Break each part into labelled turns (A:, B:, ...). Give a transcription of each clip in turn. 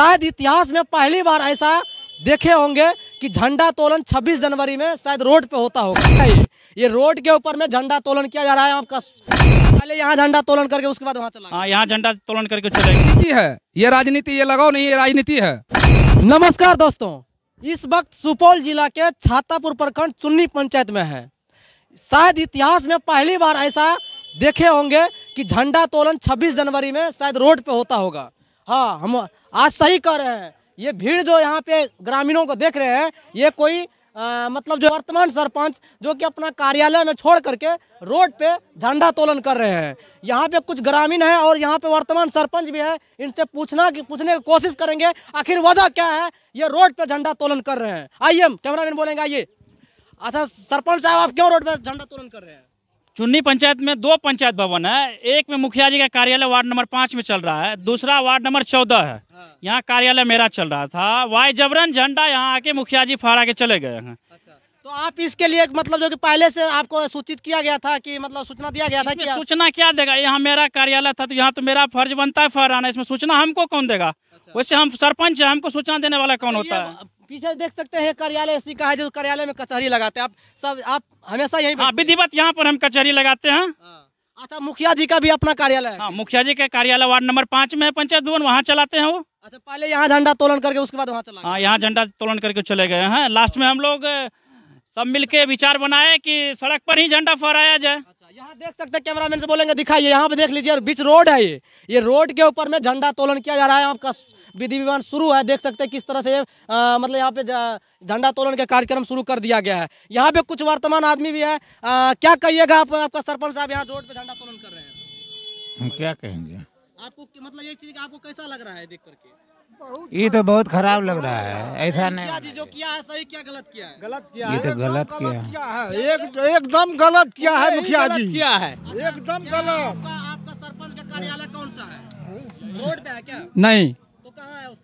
A: शायद इतिहास में पहली बार ऐसा देखे होंगे कि झंडा तोलन 26 जनवरी में शायद रोड पे होता होगा। ये रोड के ऊपर में झंडा तोलन किया जा रहा है आपका। पहले यहाँ झंडा तोलन करके उसके बाद वहाँ चला
B: हाँ यहाँ झंडा तोलन करके चलेंगे
C: राजनीति है। ये राजनीति ये लगाओ नहीं ये राजनीति है।
A: नमस्कार दोस्तों इस वक्त सुपौल जिला के छातापुर प्रखंड चुन्नी पंचायत में है। शायद इतिहास में पहली बार ऐसा देखे होंगे कि झंडा तोलन 26 जनवरी में शायद रोड पे होता होगा। हाँ हम आज सही कह रहे हैं। ये भीड़ जो यहाँ पे ग्रामीणों को देख रहे हैं ये कोई आ, मतलब जो वर्तमान सरपंच जो कि अपना कार्यालय में छोड़ करके रोड पे झंडा तोलन कर रहे हैं। यहाँ पे कुछ ग्रामीण है और यहाँ पे वर्तमान सरपंच भी है इनसे पूछना की पूछने की कोशिश करेंगे आखिर वजह क्या है? ये रोड पे झंडा तोलन कर रहे हैं। आइए कैमरामैन बोलेंगे आइए। अच्छा सरपंच साहब आप क्यों रोड पे झंडा तोलन कर रहे हैं?
B: चुन्नी पंचायत में दो पंचायत भवन है। एक में मुखिया जी का कार्यालय वार्ड नंबर पाँच में चल रहा है। दूसरा वार्ड नंबर चौदह है। यहाँ कार्यालय मेरा चल रहा था। वाई जबरन झंडा यहाँ आके मुखिया जी फहरा के चले गए हैं।
A: अच्छा। तो आप इसके लिए मतलब जो कि पहले से आपको सूचित किया गया था कि मतलब सूचना दिया गया था कि
B: सूचना क्या देगा? यहाँ मेरा कार्यालय था तो यहाँ तो मेरा फ़र्ज़ बनता है फहराना। इसमें सूचना हमको कौन देगा? वैसे हम सरपंच है हमको सूचना देने वाला कौन होता है?
A: पीछे देख सकते हैं कार्यालय इसी का है जो कार्यालय में कचहरी लगाते हैं। आप सब आप हमेशा यहीं
B: हाँ विधिवत यहाँ पर हम कचहरी लगाते हैं।
A: हाँ। अच्छा मुखिया जी का भी अपना कार्यालय है।
B: हाँ मुखिया जी का कार्यालय वार्ड नंबर पाँच में है पंचायत भवन वहाँ चलाते हैं वो।
A: अच्छा पहले यहाँ झंडा तोलन करके उसके बाद वहाँ चला
B: हाँ यहाँ झंडा तोलन करके चले गए हैं। लास्ट में हम लोग सब मिलके विचार बनाए कि सड़क पर ही झंडा फहराया जाए।
A: अच्छा यहाँ देख सकते हैं कैमरामैन से बोलेंगे दिखाइए यहाँ पे देख लीजिए और बीच रोड है ये। ये रोड के ऊपर में झंडा तोलन किया जा रहा है आपका विधि विधान शुरू है देख सकते हैं किस तरह से आ, मतलब यहाँ पे झंडा तोलन का कार्यक्रम शुरू कर दिया गया है। यहाँ पे कुछ वर्तमान आदमी भी है। आ, क्या कहिएगा आप आपका सरपंच साहब यहाँ रोड पे झंडा तोलन कर रहे हैं?
D: हम क्या कहेंगे?
A: आपको मतलब ये चीज़ आपको कैसा लग रहा है देख करके?
D: ये तो बहुत खराब लग रहा है ऐसा नहीं
A: क्या जी जो किया है सही क्या गलत किया है?
E: गलत किया
D: ये तो गलत किया है।
E: एक एकदम गलत किया है मुखिया जी।
C: किया है।
E: एकदम गलत।
A: आपका आपका सरपंच का कार्यालय कौन सा है? रोड पे है क्या?
C: नहीं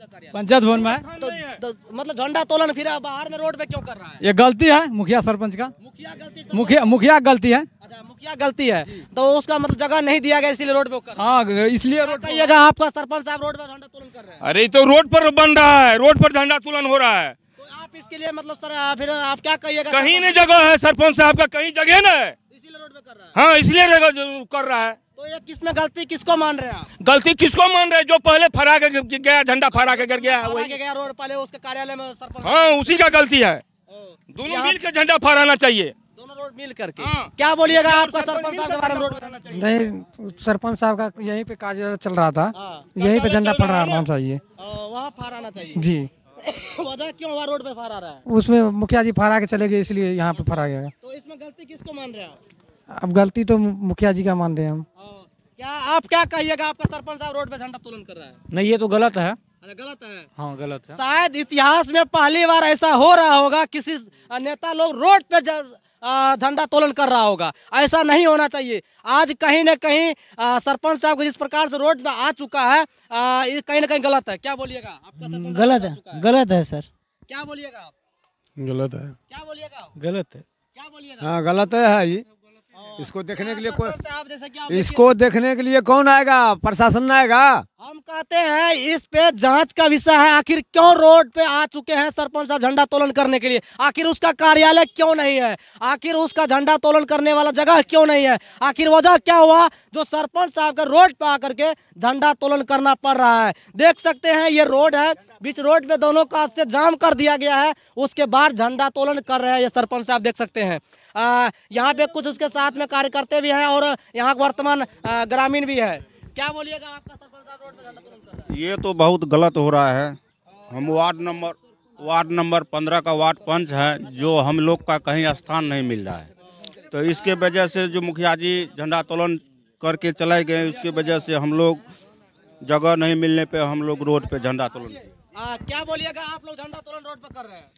A: तो है कार्यालय
C: पंचायत भवन में
A: तो, तो मतलब झंडा तोलन फिर बाहर में रोड पे क्यों कर रहा है?
C: ये गलती है मुखिया सरपंच का।
A: मुखिया गलती
C: मुखिया मुखिया गलती है।
A: अच्छा मुखिया गलती है। तो उसका मतलब जगह नहीं दिया गया इसलिए रोड पे है।
C: हाँ इसलिए रोड
A: कहिएगा आपका सरपंच साहब रोड पे झंडा तोलन कर रहे हैं।
F: अरे तो रोड पर बन रहा है। रोड पर झंडा तोलन हो रहा है।
A: तो आप इसके लिए मतलब सर फिर आप क्या कहिएगा?
F: कहीं नहीं जगह है सरपंच साहब का कहीं जगह ना है।
A: इसीलिए रोड पे कर रहा है।
F: हाँ इसलिए कर रहा है।
A: तो ये किसमें गलती किसको मान रहे हैं आप?
F: गलती किसको मान रहे हैं? जो पहले फहरा के गया झंडा फहरा के गिर गया है वही।
A: गया रोड पहले उसके कार्यालय में सरपंच
F: हाँ उसी का गलती है। दोनों मिल के झंडा फहराना चाहिए।
A: दोनों रोड मिल करके।
F: हाँ।
A: क्या बोलिएगा आपका सरपंच साहब के बारे में रोड
E: नहीं सरपंच साहब का यहीं पे कार्य चल रहा था।
A: हाँ।
E: यहीं पे झंडा फहराना चाहिए।
A: वहाँ फहराना चाहिए।
E: जी।
A: वजह क्यों हुआ रोड पे फहरा रहा है?
E: उसमें मुखिया जी फहरा के चले गए इसलिए यहाँ पे फहरा गया।
A: तो इसमें गलती किसको मान रहे हैं
E: अब गलती तो मुखिया जी का मान रहे हैं हम।
A: हाँ। क्या आप क्या कहिएगा? आपका सरपंच साहब रोड पे झंडा तोलन कर रहा है।
C: नहीं ये तो गलत है।
A: अच्छा गलत है।
C: हाँ गलत है।
A: शायद इतिहास में पहली बार ऐसा हो रहा होगा किसी नेता लोग रोड पे झंडा तोलन कर रहा होगा। ऐसा नहीं होना चाहिए। आज कहीं ना कहीं सरपंच साहब को जिस प्रकार से रोड पे आ चुका है आ, ये कहीं ना कहीं गलत है। क्या बोलिएगा? आपका
G: गलत है गलत है सर।
A: क्या बोलिएगा आप?
E: गलत है।
A: क्या बोलिएगा
C: गलत है।
A: क्या बोलिएगा
C: हाँ गलत है ये। इसको देखने के लिए कोई
A: सरपंच साहब जैसे कि आप
C: इसको देखने के लिए कौन आएगा? प्रशासन आएगा?
A: हम कहते हैं, इस पे जाँच का विषय है, आखिर क्यों रोड पे आ चुके हैं सरपंच साहब झंडा तोलन करने के लिए? आखिर उसका कार्यालय क्यों नहीं है? आखिर उसका झंडा तोलन करने वाला जगह क्यों नहीं है? आखिर वजह क्या हुआ? जो सरपंच साहब का रोड पे आकर के झंडा तोलन करना पड़ रहा है। देख सकते हैं, ये रोड है, बीच रोड पे दोनों का से जाम कर दिया गया है। उसके बाद झंडा तोलन कर रहे हैं ये सरपंच साहब, देख सकते हैं। यहाँ पे कुछ उसके साथ में कार्यकर्ते भी हैं और यहाँ वर्तमान ग्रामीण भी है। क्या बोलिएगा आपका सरपंच?
H: ये तो बहुत गलत हो रहा है। हम वार्ड नंबर वार्ड नंबर पंद्रह का वार्ड पंच है जो हम लोग का कहीं स्थान नहीं मिल रहा है। तो इसके वजह से जो मुखिया जी झंडा तोलन करके चले गए उसकी वजह से हम लोग जगह नहीं मिलने पे हम लोग रोड पे झंडा तोलन
A: आ, क्या बोलिएगा आप लोग झंडा तोलन रोड पे कर रहे हैं?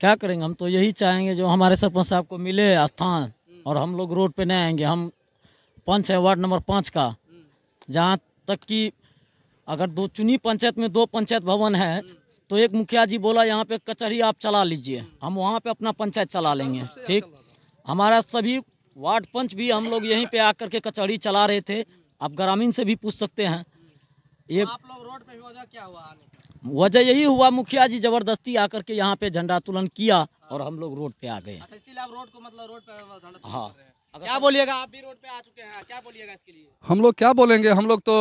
G: क्या करेंगे हम तो यही चाहेंगे जो हमारे सरपंच साहब को मिले स्थान और हम लोग रोड पे नहीं आएँगे। हम पंच है वार्ड नंबर पाँच का। जहाँ तक कि अगर दो चुनी पंचायत में दो पंचायत भवन है तो एक मुखिया जी बोला यहाँ पे कचहरी आप चला लीजिए हम वहाँ पे अपना पंचायत चला लेंगे। ठीक? हमारा सभी वार्ड पंच भी हम लोग यहीं पे आकर के कचहरी चला रहे थे। आप ग्रामीण से भी पूछ सकते हैं। ये
A: आप लोग रोड पे वजह क्या हुआ
G: वजह यही हुआ मुखिया जी ज़बरदस्ती आकर के यहाँ पे झंडा तुलन किया और हम लोग रोड पे आ गए।
A: अच्छा इसीलिए आप रोड को मतलब रोड पे। कर रहे हैं। क्या बोलिएगा? आप भी रोड पे आ चुके हैं। क्या बोलिएगा इसके लिए?
I: हम लोग क्या बोलेंगे? हम लोग तो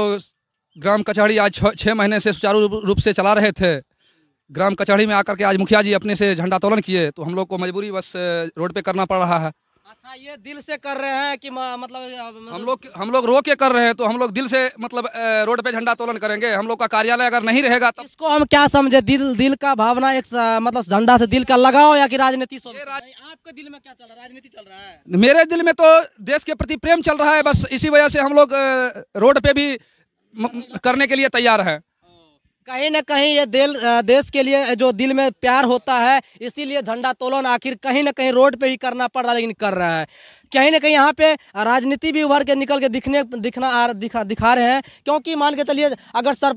I: ग्राम कचहरी आज छः महीने से सुचारू रूप- से चला रहे थे। ग्राम कचहरी में आकर के आज मुखिया जी अपने से झंडा तोलन किए तो हम लोग को मजबूरी बस रोड पे करना पड़ रहा है।
A: अच्छा ये दिल से कर रहे हैं कि मतलब मतलब-
I: हम लोग हम लोग रो के कर रहे हैं तो हम लोग दिल से मतलब रोड पे झंडा तोलन करेंगे। हम लोग का कार्यालय अगर नहीं रहेगा तब
A: इसको हम क्या समझे? दिल दिल का भावना एक मतलब झंडा से दिल का लगाओ या कि राजनीति नहीं, आपके दिल में क्या चल रहा है? राजनीति चल रहा है।
I: मेरे दिल में तो देश के प्रति प्रेम चल रहा है बस इसी वजह से हम लोग रोड पे भी करने के लिए तैयार है।
A: कहीं ना कहीं ये दिल देश के लिए जो दिल में प्यार होता है, इसीलिए झंडा तोलन आखिर कहीं ना कहीं रोड पे ही करना पड़ रहा है, लेकिन कर रहा है। कहीं ना कहीं यहाँ पे राजनीति भी उभर के निकल के दिखने, दिखना आ, दिखा दिखा रहे हैं, क्योंकि मान के चलिए, अगर सर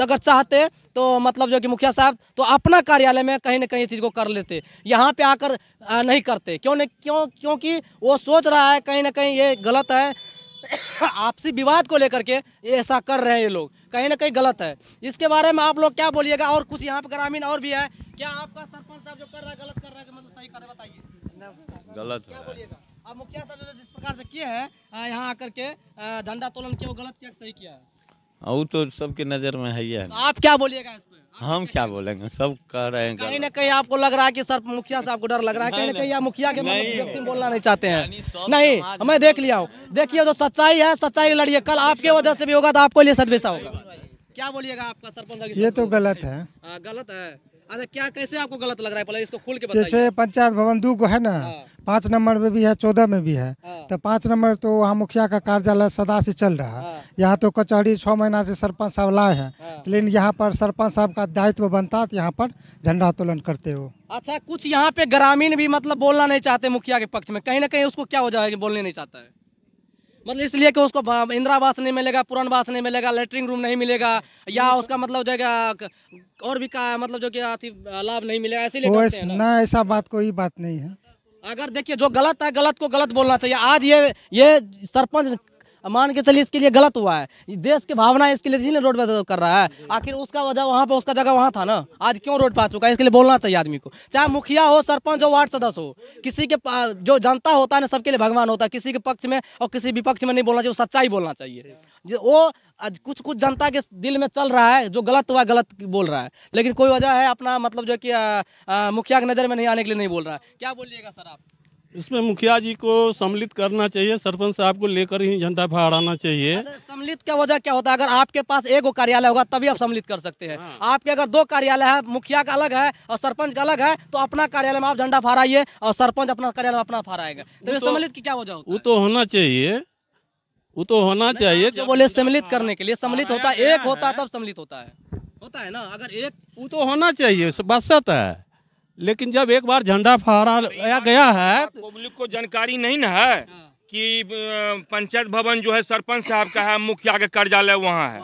A: अगर चाहते तो मतलब जो कि मुखिया साहब तो अपना कार्यालय में कहीं ना कहीं चीज़ को कर लेते। यहाँ पे आकर नहीं करते। क्यों नहीं क्यों, क्योंकि वो सोच रहा है, कहीं ना कहीं ये गलत है आपसी विवाद को लेकर के ऐसा कर रहे हैं ये लोग। कहीं ना कहीं गलत है। इसके बारे में आप लोग क्या बोलिएगा? और कुछ यहाँ पे ग्रामीण और भी है। क्या आपका सरपंच साहब जो कर रहा है गलत कर रहा है मतलब सही कर रहा है बताइए।
H: गलत
A: क्या बोलिएगा? अब मुखिया साहब जो जिस प्रकार से किए हैं यहाँ आकर के झंडा तोलन किया वो गलत किया सही किया है?
J: वो तो सबके नज़र में है ही है।
A: तो आप क्या बोलिएगा इस पे?
J: हम क्या बोलेंगे? सब कह रहे हैं
A: कहीं ना कहीं आपको लग रहा है कि सर मुखिया साहब को डर लग रहा है कहीं ना कहीं आप मुखिया के मतलब व्यक्ति बोलना नहीं चाहते हैं। नहीं मैं देख लिया हूँ। देखिए जो सच्चाई है सच्चाई लड़िए कल आपके वजह से भी होगा तो आपको लिए सदवेशा होगा। क्या बोलिएगा आपका सरपंच
E: ये तो गलत है
A: गलत है। अच्छा क्या कैसे आपको गलत लग रहा है? पहले इसको खुल के बताइए।
E: जैसे पंचायत भवन दो को है ना पाँच नंबर में भी है चौदह में भी है।
A: हाँ।
E: तो पाँच नंबर तो वहाँ मुखिया का कार्यालय सदा से चल रहा है। यहाँ तो कचहरी छः महीना से सरपंच साहब लाए हैं। लेकिन यहाँ पर सरपंच साहब का दायित्व बनता है तो यहाँ पर झंडा तोलन करते हो।
A: अच्छा कुछ यहाँ पे ग्रामीण भी मतलब बोलना नहीं चाहते मुखिया के पक्ष में। कहीं ना कहीं उसको क्या है कि बोलने नहीं चाहता है? मतलब इसलिए कि उसको इंदिरा आवास नहीं मिलेगा पुरानवास नहीं मिलेगा लेटरिन रूम नहीं मिलेगा या उसका मतलब जो है और भी का मतलब जो कि अथी लाभ नहीं मिलेगा इसीलिए हैं ना
E: ऐसा बात कोई बात नहीं है।
A: अगर देखिए जो गलत है गलत को गलत बोलना चाहिए। आज ये ये सरपंच मान के चलिए, इसके लिए गलत हुआ है। देश की भावना इसके लिए इसीलिए रोड पर कर रहा है। आखिर उसका वजह वहाँ पे, उसका जगह वहाँ था ना? आज क्यों रोड पे आ चुका है? इसके लिए बोलना चाहिए आदमी को। चाहे मुखिया हो, सरपंच हो, वार्ड सदस्य हो, किसी के जो जनता होता है ना, सबके लिए भगवान होता है। किसी के पक्ष में और किसी विपक्ष में नहीं बोलना चाहिए, वो सच्चाई बोलना चाहिए। वो आज कुछ कुछ जनता के दिल में चल रहा है, जो गलत हुआ, गलत बोल रहा है। लेकिन कोई वजह है अपना मतलब जो कि मुखिया की नज़र में नहीं आने के लिए नहीं बोल रहा है। क्या बोलिएगा सर आप?
K: इसमें मुखिया जी को सम्मिलित करना चाहिए सरपंच साहब को लेकर ही झंडा फहराना चाहिए।
A: अच्छा, सम्मिलित का वजह क्या होता है? अगर आपके पास एक गो कार्यालय होगा तभी आप सम्मिलित कर सकते हैं। हाँ। आपके अगर दो कार्यालय है मुखिया का अलग है और सरपंच का अलग है तो अपना कार्यालय में आप झंडा फहराइए और सरपंच अपना कार्यालय में अपना फहराएगा। तो
K: तो-
A: सम्मिलित की क्या वजह
K: वो तो होना चाहिए। वो तो होना चाहिए
A: है जो बोले सम्मिलित करने के लिए। सम्मिलित होता है एक होता है। तब सम्मिलित होता है। होता है ना? अगर एक
K: वो तो होना चाहिए बात सत है। लेकिन जब एक बार झंडा फहराया गया है
F: पब्लिक को जानकारी नहीं ना है कि पंचायत भवन जो है सरपंच साहब का है मुखिया के कार्यालय वहाँ है।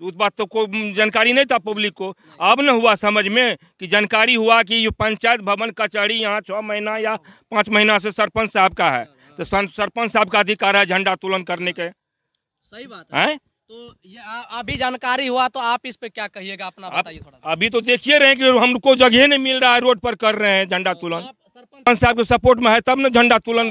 F: उस बात तो कोई जानकारी नहीं था पब्लिक को। अब न हुआ समझ में कि जानकारी हुआ कि ये पंचायत भवन कचहरी यहाँ छः महीना या पाँच महीना से सरपंच साहब का है। तो सरपंच साहब का अधिकार है झंडा तुलन करने के।
A: सही बात है।
F: हैं?
A: तो ये अभी जानकारी हुआ तो आप इस पे क्या कहिएगा अपना बताइए थोड़ा
F: अभी तो देखिए रहे हैं कि हमको जगह नहीं मिल रहा है रोड पर कर रहे हैं झंडा तोलन। सरपंच साहब के सपोर्ट में है तब ना झंडा तोलन।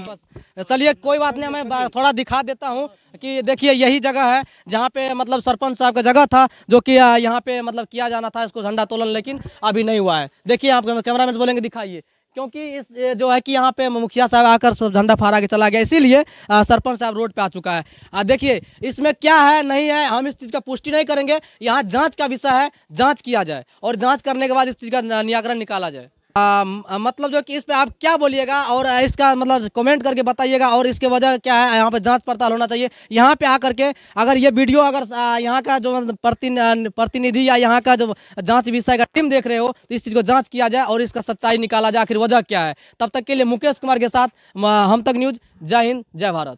A: चलिए कोई बात नहीं मैं थोड़ा दिखा देता हूँ कि देखिए यही जगह है जहाँ पे मतलब सरपंच साहब का जगह था जो कि यहाँ पे मतलब किया जाना था इसको झंडा तोलन लेकिन अभी नहीं हुआ है। देखिए आप कैमरा मैन बोलेंगे दिखाइए। क्योंकि इस जो है कि यहाँ पे मुखिया साहब आकर सब झंडा फहरा के चला गया, इसीलिए सरपंच साहब रोड पे आ चुका है। देखिए, इसमें क्या है, नहीं है, हम इस चीज़ का पुष्टि नहीं करेंगे। यहाँ जाँच का विषय है, जाँच किया जाए और जाँच करने के बाद इस चीज़ का निराकरण निकाला जाए। आ, मतलब जो कि इस पे आप क्या बोलिएगा और इसका मतलब कमेंट करके बताइएगा और इसके वजह क्या है यहाँ पे जाँच पड़ताल होना चाहिए। यहाँ पे आकर के अगर ये वीडियो अगर यहाँ का जो मतलब प्रतिनिधि या यहाँ का जो जाँच विषय का टीम देख रहे हो तो इस चीज़ को जाँच किया जाए और इसका सच्चाई निकाला जाए आखिर वजह क्या है। तब तक के लिए मुकेश कुमार के साथ हम तक न्यूज़ जय हिंद जय भारत।